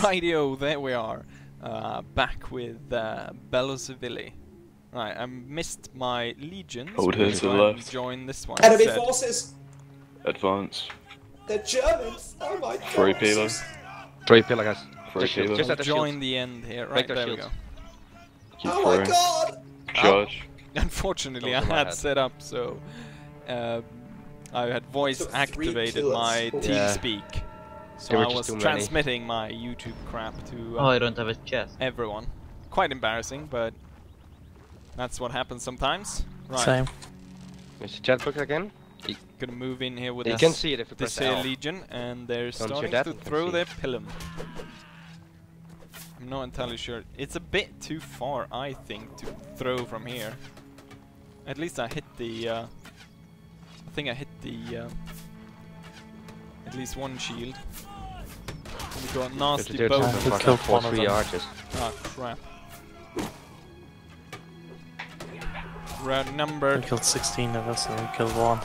Rightio, there we are. Uh, back with uh, Bello Civili. Right, I missed my legions. Hold here to the left. Join this one. Enemy instead. forces! Advance. They're Germans! Oh my god! Three pila. Three pillar guys. Three Just shield, pila. just at the shield. Join the end here. Right, Break their there we go. Keep Oh my god! Charge. Unfortunately, I Those are my had head. set up so um, I had voice Took activated my Yeah. TeamSpeak, so I was too many. transmitting my YouTube crap to Oh, uh, I don't have a chest. everyone. Quite embarrassing, but that's what happens sometimes. Right, Same. Mr. chat book again. gonna move in here with You this, can see it if you this press here L. legion, and they're you starting to throw their pilum. I'm not entirely sure. It's a bit too far, I think, to throw from here. At least I hit the. Uh, I think I hit the. Uh, at least one shield. We got nasty They're bow. just we killed four, one of three them. archers. Ah crap. Round number. We killed 16 of us and we killed one.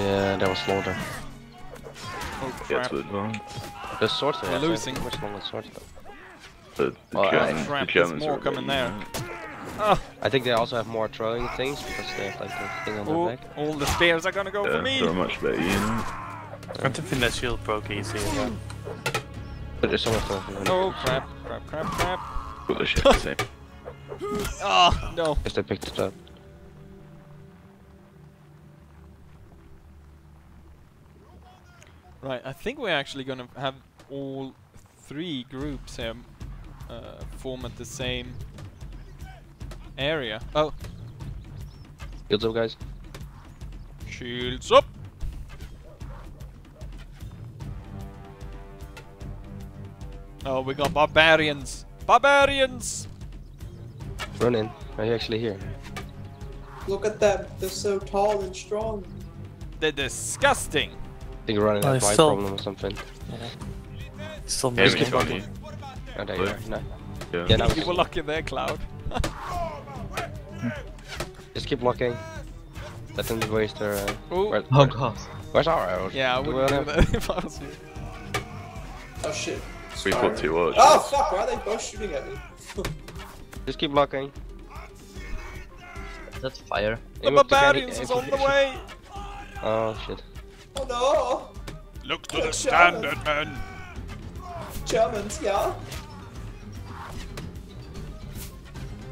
Yeah, that was slaughter. Oh Get crap. to advance. The swords We're are losing. Much longer swords though. The, the, Oh, Germans, the crap, there's Germans more are coming there. already- Ah, I think they also have more throwing things because they have like the thing on oh, their back. all the spears are gonna go Yeah, for me. they're much better you I don't think that shield broke easy. But there's someone still. Oh crap, crap, crap, crap. Got the shit the same. Ah, no. Because they picked it up. Right, I think we're actually gonna have all three groups here uh, form at the same area. Oh, Shields up, guys. shields up! Oh, we got barbarians! Barbarians! Run in. Are you actually here? Look at them, they're so tall and strong. They're disgusting! I think you're running Oh, a it's still- problem or something. Still Yeah, moving. we can you. Oh, there you are. No. Yeah. Yeah, now You were lucky there, Cloud. Just keep blocking. Let them waste their. Uh, Oh. where- Oh god. Where's our arrows? Yeah, I we wouldn't do all have- that if I was you. Oh shit. We put two archers. Oh fuck, why are they both shooting at me? Just keep blocking. That's fire. The Aim barbarians is on the way! Oh shit. Oh no! Look to the standard, men! Germans, yeah?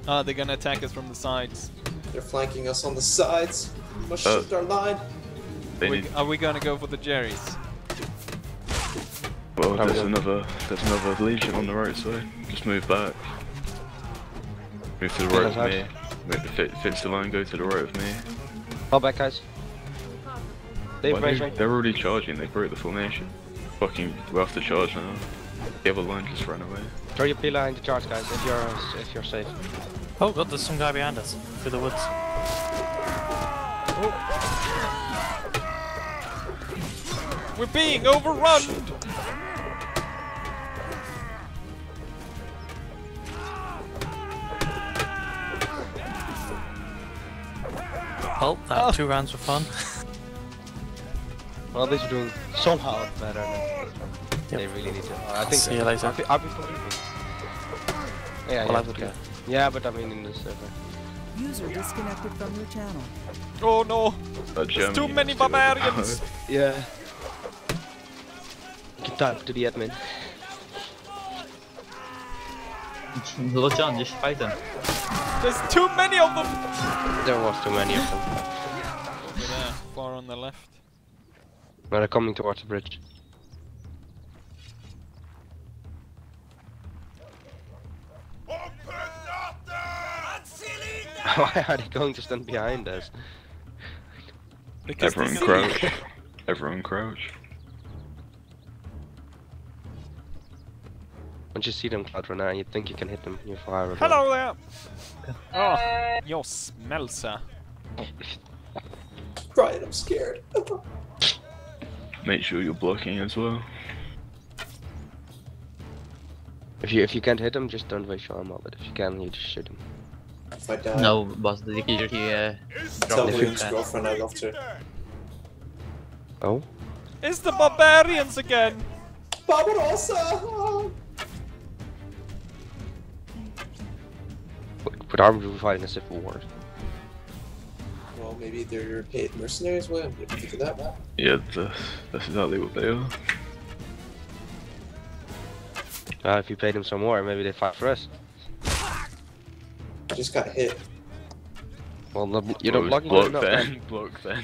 Ah, they're gonna attack us from the sides. They're flanking us on the sides. We must Uh. shift our line. We- need. are we gonna go for the Jerrys? Well, Probably. there's another. There's another legion on the right side. Just move back. Move to the right of me. Make the fit, fits the line. Go to the right of me. Fall back, guys. Dave, they, they're already charging. They broke the formation. Fucking, we have to charge now. The other line just ran away. Throw your pillar in the charge, guys. If you're if you're safe. Oh god, there's some guy behind us. Through the woods. Oh. We're being overrun! Well, that Oh. two rounds were fun. Well, these are doing somehow better than they Yep. really need to. I think. See you later. I'll be, I'll be still leaving. Yeah, Well, yeah, I would okay. go. Yeah, but I mean in this server. User disconnected from your channel. Oh no! There's too many barbarians! Yeah. Keep type to the admin. Little John, just fight them. There's too many of them! There was too many of them. Over there, far on the left. But they're coming towards the bridge. Why are they going to stand behind us? Because Everyone crouch. Everyone crouch. Once you see them, Cloud Runner, and you think you can hit them, you fire. a Hello there! Oh, you smell, sir. Right, I'm scared. Make sure you're blocking as well. If you if you can't hit them, just don't waste your ammo. But if you can, you just shoot them. if I die, No, boss, the killer he uh, tell dropped William's girlfriend I love to. Oh, It's the barbarians again! Barbarossa! But, but aren't we fighting a civil war? Well, maybe they're paid mercenaries. Well, you think of that. Matt. Yeah, that's, that's exactly what they are. Uh, if you paid them some more, maybe they fight for us. Just got hit. Well, no, you're not Well, blocking block enough, then. Block then.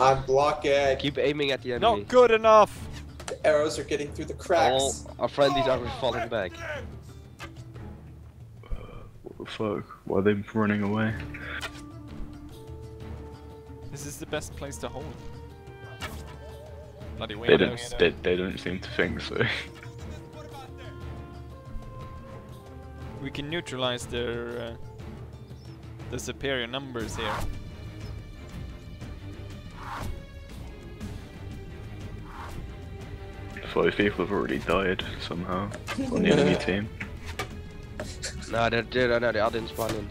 I'm blocking. Keep aiming at the enemy. Not good enough! The arrows are getting through the cracks. All our friendlies are falling back. What the fuck? Why are they running away? This is the best place to hold. Bloody They don't, they, they don't seem to think so. We can neutralize their uh, the superior numbers here. Five people have already died somehow on the enemy team. No, they're, they're, no, they all didn't spawn in.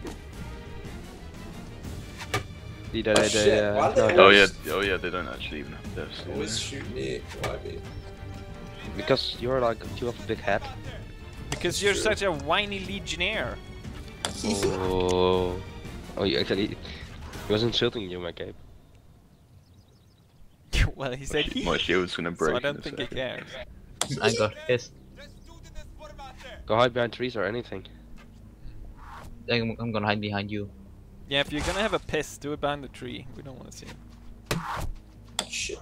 The, they, Oh, they, shit, uh, why no, no, Oh yeah, oh yeah, they don't actually even have deaths. Always they? shoot me. Why me? because you're like, you have a big head. Because you're Sure. such a whiny legionnaire. Oh. Oh, you actually. He was insulting you, my cape. well, he said he. My shield's gonna break. So I don't think he second. cares. I got pissed. Go hide behind trees or anything. I'm, I'm gonna hide behind you. Yeah, if you're gonna have a piss, do it behind the tree. We don't want to see it. Shit.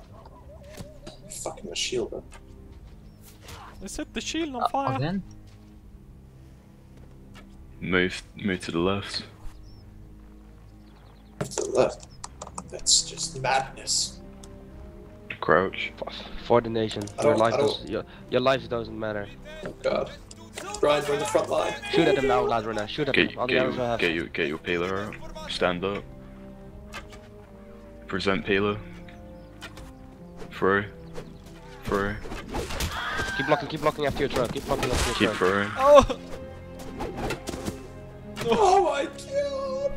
Fucking the shield up. They set the shield on Uh, fire. again? Move, move to the left. To the left. That's just madness. Crouch. For the nation. Your life, does, don't- your, your life doesn't matter. Oh god. Brian, we're the front line. Shoot at them now, Ladrona. Shoot at Get, them. All the get, arrows I your, have. get your, get your pila out. Stand up. Present pila. Throw. Throw. Keep blocking, keep blocking after your throw. Keep blocking after your truck. Keep throw. throwing. Oh! Oh my god!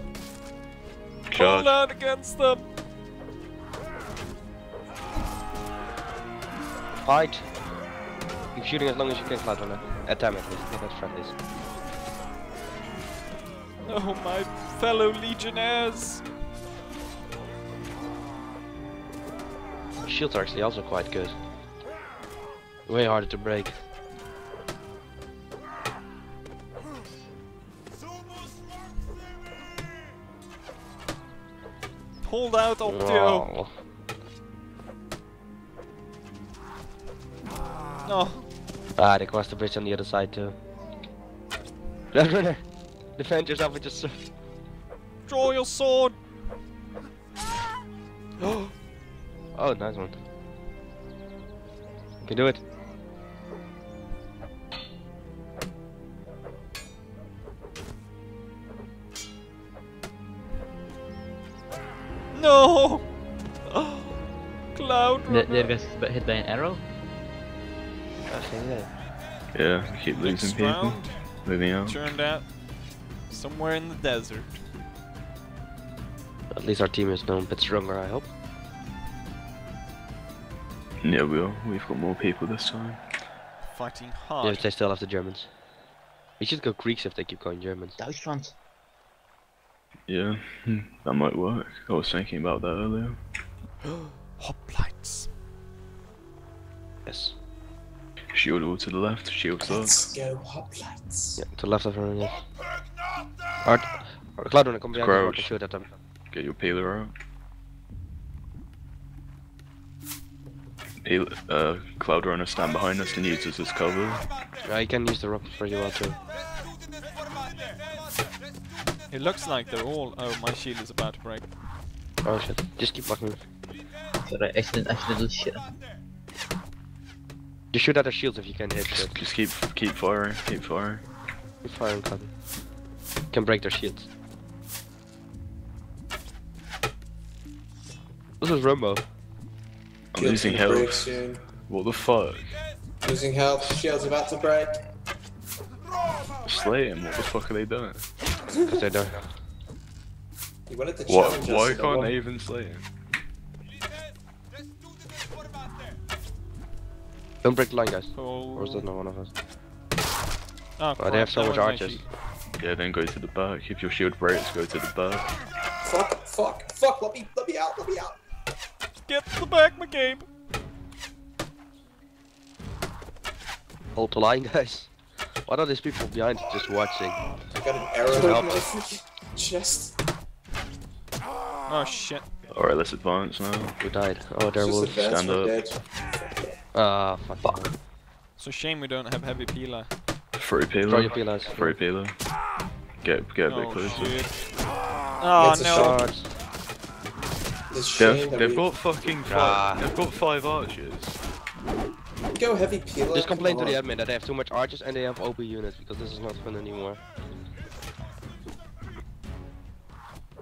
Charge. Hold out against them! Fight. Keep shooting as long as you can, Ladrona. At at least. Not as friendlies. Oh, my fellow legionnaires! Shields are actually also quite good. Way harder to break. Hold out, Optio! Oh. Wow. No. Oh. Ah, they crossed the bridge on the other side too. Ladrona! Defend yourself with your sword. Draw your sword! Oh, nice one. You can do it. No! Cloud! Did, did get hit by an arrow? I think that. Yeah, keep losing Next people. round Moving out. turned out somewhere in the desert. At least our team is now a bit stronger, I hope. Yeah, we are. We've got more people this time. Fighting hard. if they still have the Germans. We should go Greeks if they keep going Germans. Duitsland. Yeah, hmm, that might work. I was thinking about that earlier. Hoplites. Yes. Shield all to the left, shield up. Let's go hoplites. Yeah, to the left of her, yeah. Art, or Cloud, come behind the rock and Crouch. shoot at them. Get your pila out. Peel, uh, Cloud Runner stand behind us and use us as cover. Yeah, you can use the rockets pretty well too. It looks like they're all. Oh, my shield is about to break. Oh shit. Just keep blocking. Sorry, accident, accidental shit. Just shoot at their shields if you can hit shit. Just keep keep firing, keep firing. Keep firing, Cloud. Can break their shields. This is Rumbo. I'm Shield's losing health. soon. What the fuck? Losing health. Shield's about to break. Slay him, what the fuck are they doing? Because they're done. You wanted to Why, challenge us. why in a can't one- they even slay him? Don't break the line, guys. Or is that not one of us? oh, Oh, they have so that much was archers. Yeah, then go to the back. If your shield breaks, go to the back. Fuck, fuck, fuck, let me, let me out, let me out. Get to the back, my game. Hold the line, guys. What are these people behind just watching? I got an arrow in my chest. Oh shit. Alright, let's advance now. Who died? Oh, they're Just wolves. advance, stand we're up. Dead. Fuck. Ah, fuck. fuck. It's a shame we don't have heavy pila. Free Throw pila. your pilas. Free pila. Get, get a bit Oh closer. shit. Oh It's no. It's a shame They've, they've got fucking Ah. five. They've got five archers. go heavy pila. Just complain to the admin that they have too much archers and they have OP units because this is not fun anymore.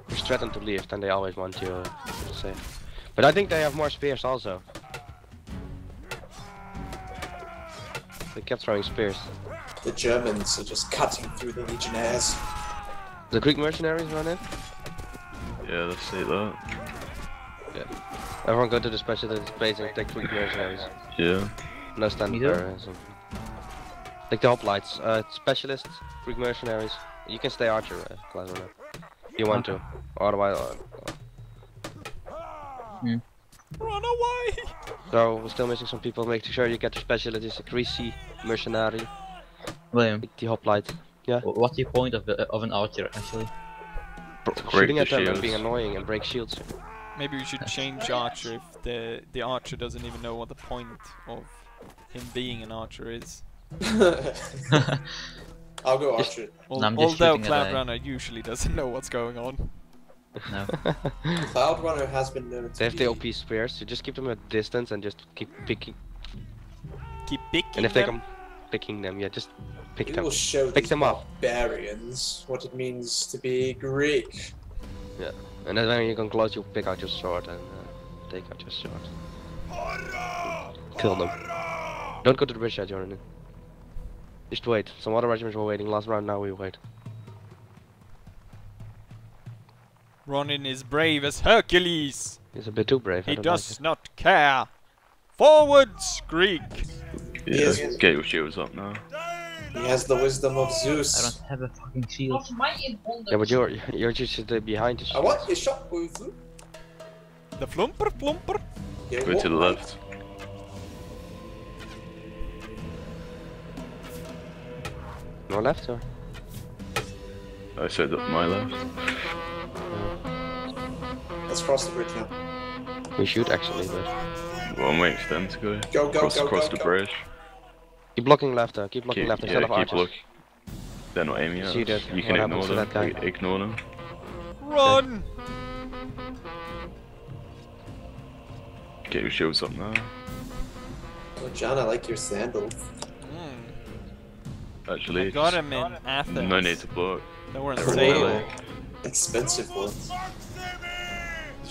Just threaten to leave, then they always want you uh, to say. But I think they have more spears also. They kept throwing spears. The Germans are just cutting through the Legionnaires. The Greek mercenaries run in. Yeah, let's see that. Yeah. Everyone go to the special base and take Greek mercenaries. Yeah. No stand Me too. there or something. Like the hoplites, uh, specialists, Greek mercenaries. You can stay archer, uh, Klaus, or you want to. Otherwise, uh, Run away! So we're still missing some people. Make sure you get the specialist, a greasy mercenary, William, the hoplite. wh- what's the point of, the, of an archer actually? break Shooting the at them and being annoying and break shields. Maybe we should change archer if the the archer doesn't even know what the point of him being an archer is. I'll go Just- archer. Al- No, although shooting Cloud uh, Runner usually doesn't know what's going on. No. Cloud Runner has been known to They have be the OP spears, so just keep them at distance and just keep picking. Keep picking And if they come picking them, yeah, just pick We them. will show Pick these them up. barbarians what it means to be Greek. Yeah, and then when you come close, you pick out your sword and uh, take out your sword. Kill them. Don't go to the bridge yet, Jordan. Just wait. Some other regiments were waiting last round, now we wait. Ronin is brave as Hercules. He's a bit too brave. He does like not care. Forwards, Greek. Yeah, Yes. get your shields up now. He has the wisdom of Zeus. I don't have a fucking shield. Yeah, but you're you're just uh, behind the I want a shot with you. The flumper flumper. Yeah, Go to the left. No left or? I said up my left. Let's cross the bridge now. We should actually, but Well, I'm waiting for them to go. Go, go, cross go, across go, the go. bridge. keep blocking left. Uh, keep blocking Keep, left instead yeah, of keep archers. look. They're not aiming at See us. that- You can ignore them. that guy? Ignore them. Run. Get your shields up now. Oh, John, I like your sandals. Mm. Actually, I got him in Athens. no need to block. They weren't They're sale. Expensive ones.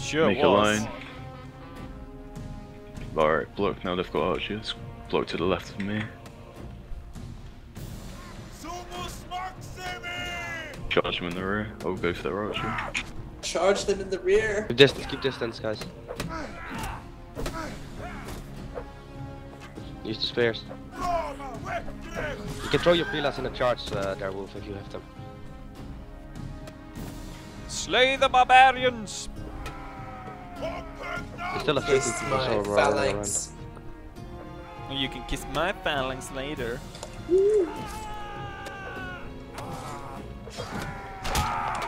Sure Make was. a line. Alright, block now they've got archers. Block to the left of me. Charge them in the rear. I'll go for their archer. Charge them in the rear. Keep distance, keep distance, guys. Use the spears. You can throw your pilas in the charge uh, there, Wolf, if you have them. Slay the barbarians. You still have 50 Kiss people my so rolling around. phalanx. You can kiss my phalanx later. Oh,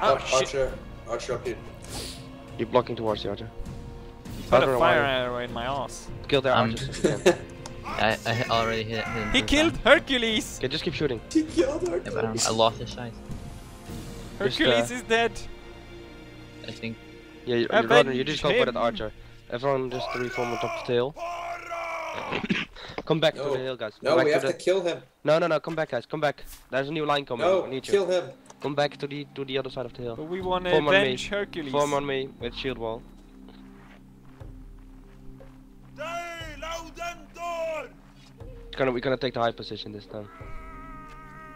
Oh, shit. Archer. Archer up here. Keep blocking towards the archer. Put Other a fire one. arrow in my ass. Kill their Um, archers if you can. I, I already hit him. He killed time. Hercules. Okay, just keep shooting. he killed Yeah, but Hercules. I lost his sight. Just, Hercules uh, is dead. I think. Yeah, you, Avenge rather, you just go for that him. archer. Everyone just reform on top of the hill. Come back to the hill, guys. Come No, back we to have the... to kill him. No, no, no, come back, guys. Come back. There's a new line coming. No, I need you. kill him. Come back to the to the other side of the hill. But we want to Form on me. avenge Hercules. Form on me with shield wall. Gonna, we're gonna take the high position this time.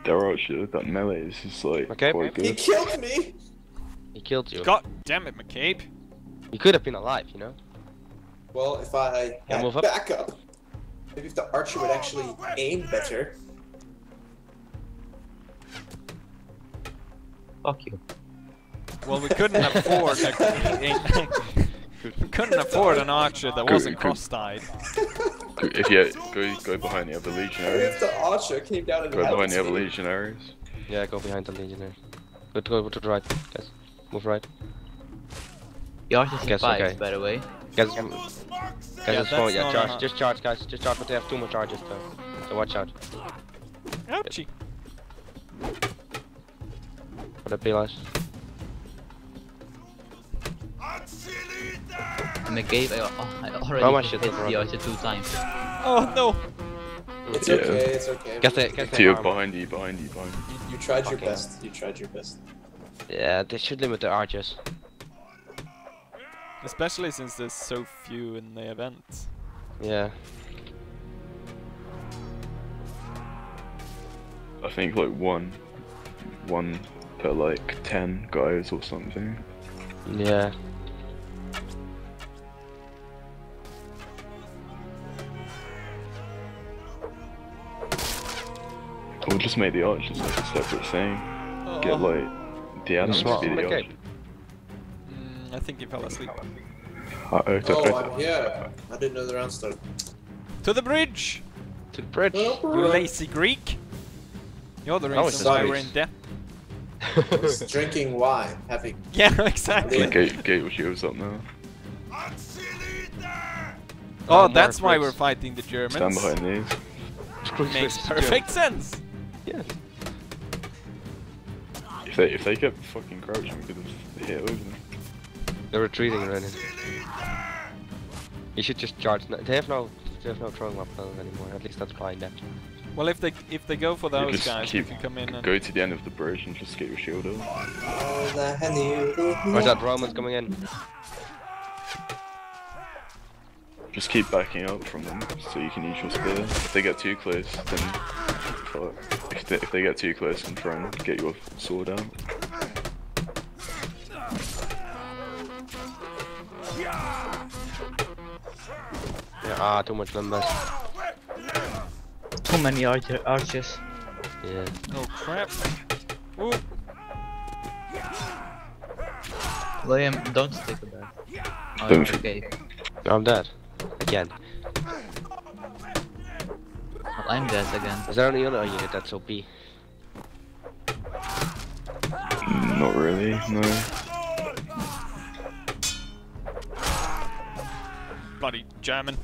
Their archer, that melee is just like Okay. quite He killed me. He killed you. God damn it, McCabe. He could have been alive, you know. Well, if I Yeah, had move up. backup. Maybe if the archer would actually aim better. Fuck you. Well, we couldn't afford a, we couldn't afford an archer that Good, wasn't cross-dyed. Go- If you go go behind the other Maybe legionaries. if the archer came down and Go behind the other legionaries. Yeah, go behind the legionary. Go to go to the right, guys. Move right. The archer Guess survives, okay. by the way. Guys, guys, Yeah, it's small. Yeah, charge. Just charge, guys. Just charge, but they have too much charges, so, so watch out. Ouchie. For the pillars. And McCabe, I, oh, I already How much hit is it, the brother? archer two times. Oh no! It's Yeah. okay, it's okay. Guess they, guess To they you, armor. behind you, behind you, behind you. You, you tried your Okay. best. You tried your best. Yeah, they should limit the archers. Especially since there's so few in the event. Yeah. I think like one, one per like ten guys or something. Yeah. Or just make the archers like a separate thing. Get Oh. like the adults Smart. to be the Okay. archers. I think he fell asleep. Uh, oh, Oh, I'm here. I didn't know the round started. To the bridge! To the bridge. You lazy Greek! You're the Oh, reason it's why we're in debt. I drinking wine, having. Yeah, exactly. Yeah. Gate, gate shields up now. Oh, that's why we're fighting the Germans. Stand behind these. Makes perfect sense. Yeah. If they if they kept fucking crouching, we could have hit over them. They're retreating already. You should just charge. no- They have no, they have no throwing weapons anymore. At least that's blind damage. Well, if they if they go for You those just guys, we keep can come in and go to the end of the bridge and just get your shield up. Oh, the honey. Where's that Romans coming in? Just keep backing up from them so you can use your spear. If they get too close, then fuck. If they, if they get too close, then try and get your sword out. Ah, too much numbers. Too many archer archers. Yeah. oh crap. Ooh, William, don't stick with that. Oh, Don't. okay. I'm dead. Again. Well, I'm dead again. Is there any other unit that's OP? Mm, Not really, no. bloody German.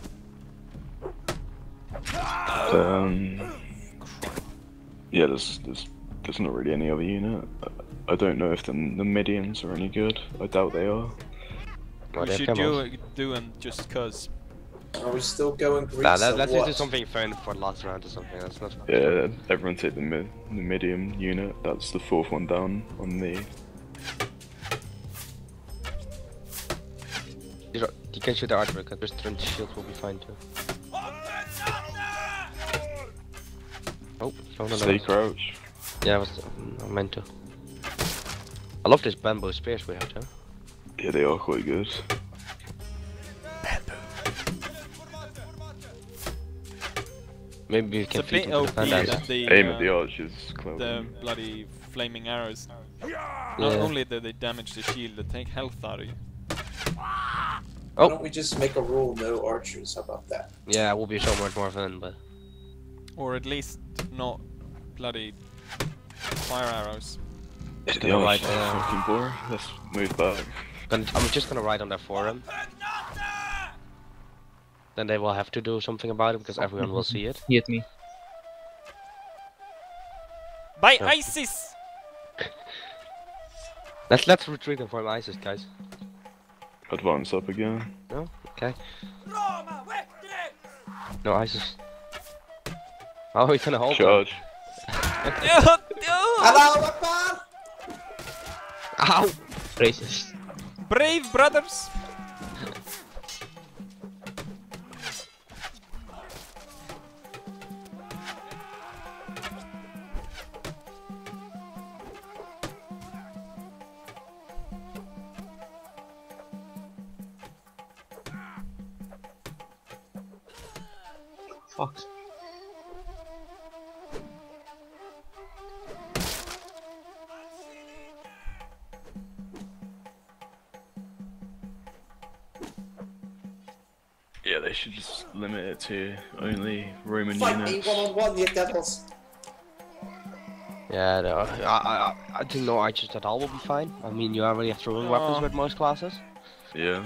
Um, yeah, there's, there's there's not really any other unit. I don't know if the the Midians are any good. I doubt they are. We they should camels. do do and just cause. Are we still going Greeks Nah, let, or let's what? do something fun for last round or something. That's not. Yeah, everyone take the mid the medium unit. That's the fourth one down on the. You don't- You can shoot the archer because just turn shield will be fine too. Oh, no, no, no. Stay crouch. Yeah, I was I meant to. I love this bamboo spears we have too. Yeah, they are quite good. Maybe we It's can a bit them OP to the pandas. that the Aim uh, at the archers, the bloody flaming arrows. Not Yeah. only do they damage the shield, they take health out of you. Why Oh. don't we just make a rule no archers? How about that? Yeah, it will be so much more fun, but Or at least not bloody fire arrows. the gonna ride, uh, fucking boring. Let's move back. gonna, I'm just gonna write on their forum. Then they will have to do something about it because everyone will see it. He hit me. By Yeah. ISIS! Let's let's retreat them from ISIS, guys. Advance up again. No, okay. No ISIS. Oh, we're gonna hold them. Charge. Hello, Akbar! Ow! Racist. Brave brothers! Fuck. Should just limit it to only Roman Fight me units. one on one, you devils. Yeah, no, I, I, I think no archers at all will be fine. I mean, you already have throwing weapons Oh. with most classes. Yeah.